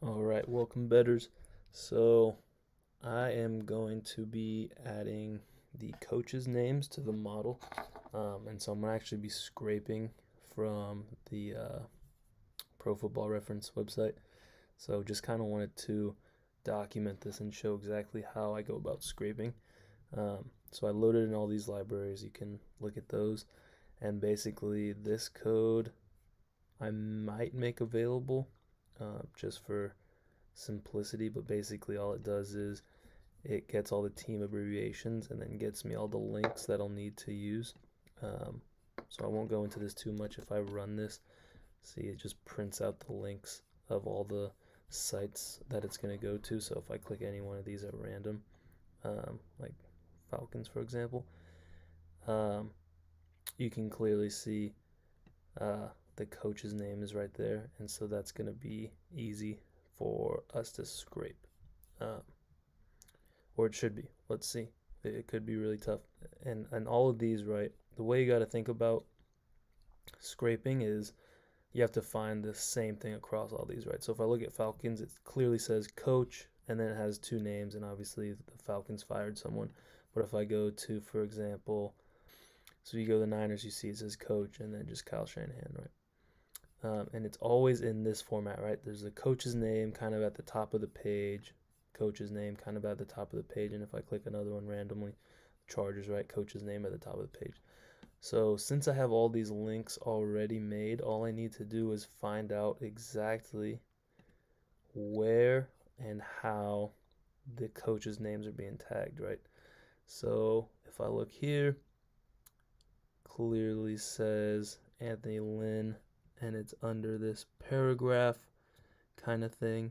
All right, welcome betters. So I am going to be adding the coaches' names to the model, um, and so I'm gonna actually be scraping from the uh, Pro Football Reference website. So just kind of wanted to document this and show exactly how I go about scraping. Um, so I loaded in all these libraries. You can look at those, and basically this code I might make available uh, just for simplicity, but basically all it does is it gets all the team abbreviations and then gets me all the links that I'll need to use. Um, so I won't go into this too much. If I run this, see it just prints out the links of all the sites that it's going to go to. So if I click any one of these at random, um, like Falcons for example, um, you can clearly see uh, the coach's name is right there, and so that's going to be easy for us to scrape. Um, or it should be. Let's see. It, could be really tough. And and all of these, right? The way you got to think about scraping is you have to find the same thing across all these, right? So if I look at Falcons, it clearly says coach and then it has two names and obviously the Falcons fired someone. But if I go to, for example, so you go to the Niners, you see it says coach and then just Kyle Shanahan, right? Um, and it's always in this format, right? There's the coach's name kind of at the top of the page, coach's name kind of at the top of the page, and if I click another one randomly, Chargers, right? Coach's name at the top of the page. So since I have all these links already made, all I need to do is find out exactly where and how the coaches' names are being tagged, right? So if I look here, clearly says Anthony Lynn and it's under this paragraph kind of thing.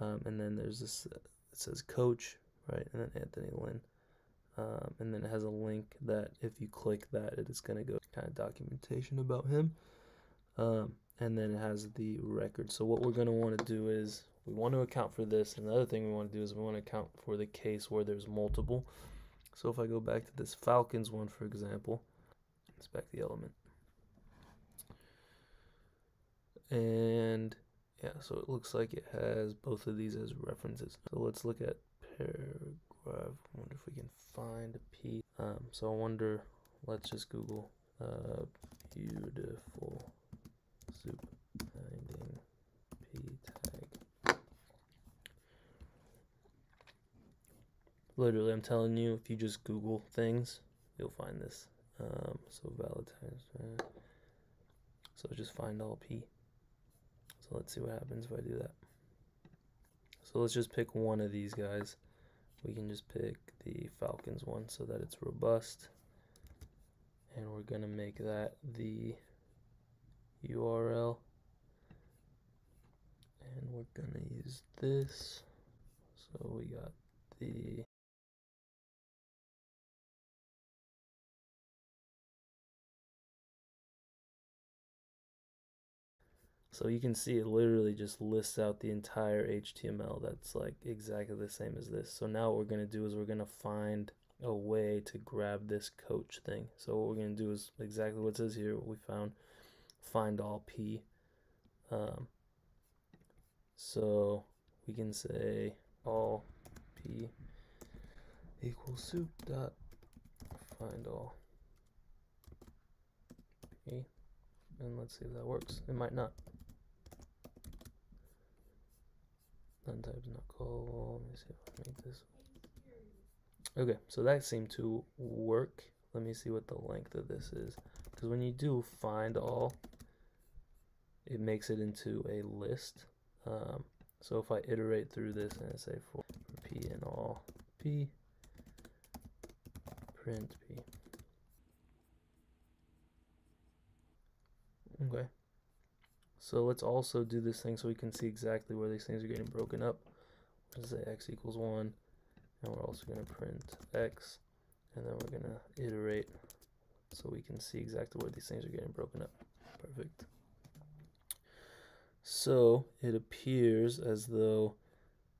Um, and then there's this, uh, it says coach, right? And then Anthony Lynn. Um, and then it has a link that if you click that, it is going to go kind of documentation about him. Um, and then it has the record. So what we're going to want to do is we want to account for this. And the other thing we want to do is we want to account for the case where there's multiple. So if I go back to this Falcons one, for example, inspect the element. And yeah so it looks like it has both of these as references. So let's look at paragraph I wonder if we can find a p um, so i wonder let's just google uh, beautiful soup finding p tag. Literally i'm telling you if you just google things you'll find this. Um, so valentine's so just find all p so let's see what happens if I do that. So let's just pick one of these guys. We can just pick the Falcons one so that it's robust. And we're going to make that the URL. And we're going to use this. So we got the So you can see it literally just lists out the entire HTML that's like exactly the same as this. So now what we're going to do is we're going to find a way to grab this coach thing. So what we're going to do is exactly what it says here, what we found, find all P. Um, so we can say all P equals soup dot find all P. And let's see if that works. It might not. Let me see if I make this. Okay, so that seemed to work. Let me see what the length of this is. Because when you do find all, it makes it into a list. Um, so if I iterate through this and I say for p and all p, print p. Okay. So let's also do this thing so we can see exactly where these things are getting broken up. Let's say x equals 1, and we're also going to print x, and then we're going to iterate so we can see exactly where these things are getting broken up. Perfect. So it appears as though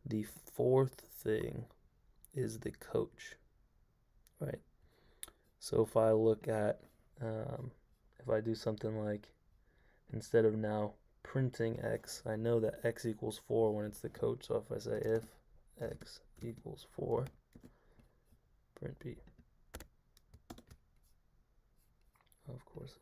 the fourth thing is the coach, right? So if I look at, um, if I do something like instead of now printing x, I know that x equals 4 when it's the coach. So if I say if x equals 4, print p. Of course.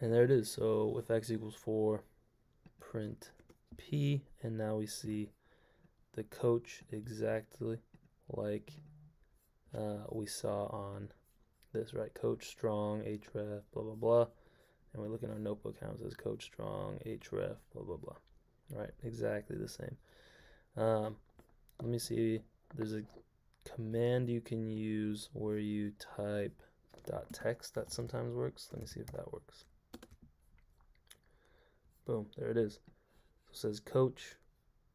And there it is. So with x equals 4, print p. And now we see the coach exactly like uh, we saw on this, right? Coach strong, href, blah, blah, blah. And we look in our notebook how it says coach strong, href, blah, blah, blah. Right, exactly the same. Um, let me see. There's a command you can use where you type dot text that sometimes works. Let me see if that works. Boom, there it is. So it says coach,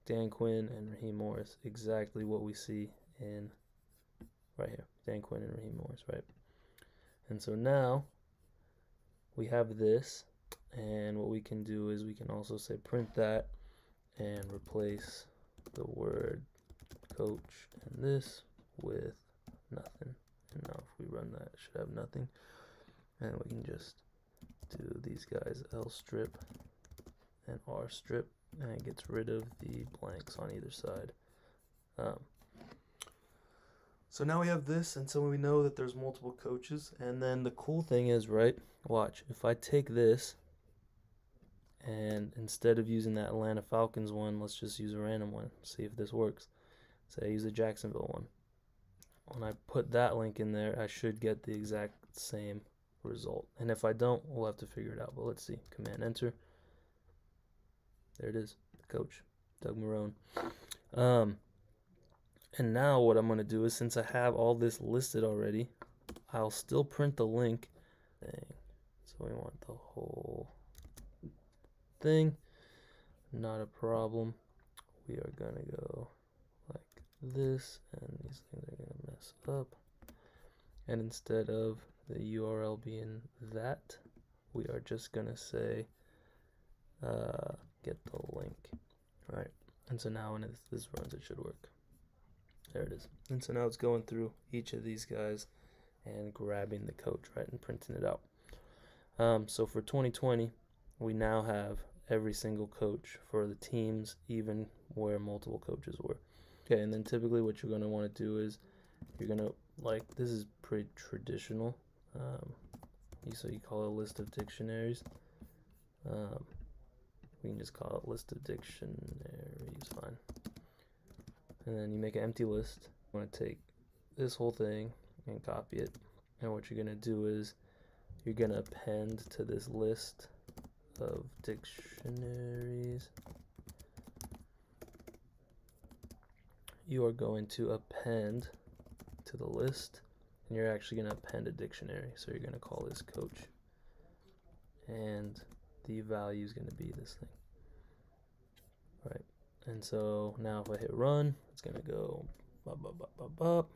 Dan Quinn, and Raheem Morris. Exactly what we see in right here. Dan Quinn and Raheem Morris, right? And so now we have this, and what we can do is we can also say print that and replace the word coach and this with nothing. And now if we run that, it should have nothing. And we can just do these guys L strip and R strip and it gets rid of the blanks on either side. Um, so now we have this, and so we know that there's multiple coaches. And then the cool thing is, right? Watch, if I take this, and instead of using that Atlanta Falcons one, let's just use a random one. See if this works. Say I use the Jacksonville one. When I put that link in there, I should get the exact same result. And if I don't, we'll have to figure it out. But let's see. Command Enter. There it is. The coach, Doug Marrone. Um, and now what I'm going to do is since I have all this listed already, I'll still print the link thing. So we want the whole thing. Not a problem. We are going to go like this and these things are going to mess up. And instead of the URL being that, we are just going to say uh, get the link. Right. And so now when this runs, it should work. There it is. And so now it's going through each of these guys and grabbing the coach, right, and printing it out. Um, so for 2020, we now have every single coach for the teams, even where multiple coaches were. Okay, and then typically what you're going to want to do is you're going to, like, this is pretty traditional. Um, so you call it a list of dictionaries. Um, we can just call it list of dictionaries, fine and then you make an empty list. You want to take this whole thing and copy it. And what you're going to do is you're going to append to this list of dictionaries. You are going to append to the list and you're actually going to append a dictionary. So you're going to call this coach. And the value is going to be this thing. And so now if I hit run, it's going to go bop, bop, bop, bop, bop.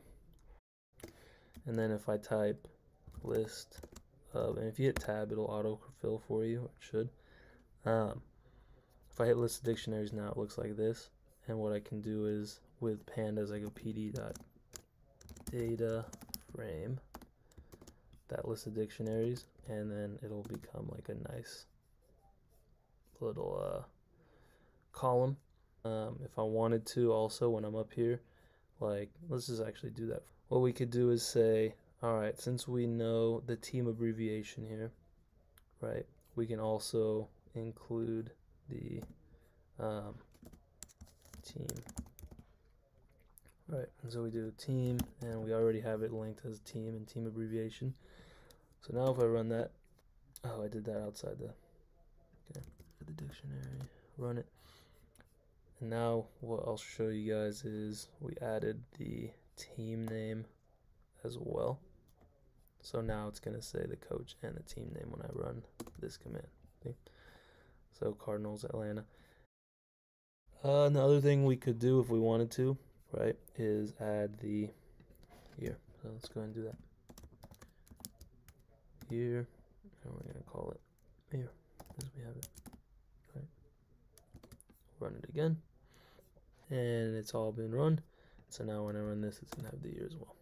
And then if I type list of, and if you hit tab, it'll autofill for you. It should. Um, if I hit list of dictionaries now, it looks like this. And what I can do is with pandas, I go pd dot frame that list of dictionaries, and then it'll become like a nice little uh, column um, if I wanted to also when I'm up here like let's just actually do that. What we could do is say all right since we know the team abbreviation here right we can also include the um, team. Right and so we do team and we already have it linked as team and team abbreviation. So now if I run that oh I did that outside the okay the dictionary run it and now what I'll show you guys is we added the team name as well. So now it's going to say the coach and the team name when I run this command. Okay? So Cardinals Atlanta. Uh, another thing we could do if we wanted to, right, is add the here. So let's go ahead and do that. Here, and we're going to call it here, as we have it. Right. Run it again and it's all been run so now when I run this it's gonna have the year as well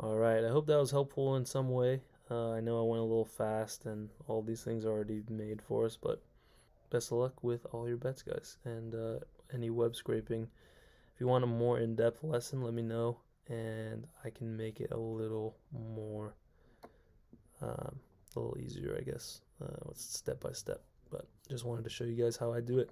All right, I hope that was helpful in some way. Uh, I know I went a little fast and all these things are already made for us, but best of luck with all your bets, guys. And uh, any web scraping. If you want a more in depth lesson, let me know and I can make it a little more, um, a little easier, I guess. Uh, step by step. But just wanted to show you guys how I do it.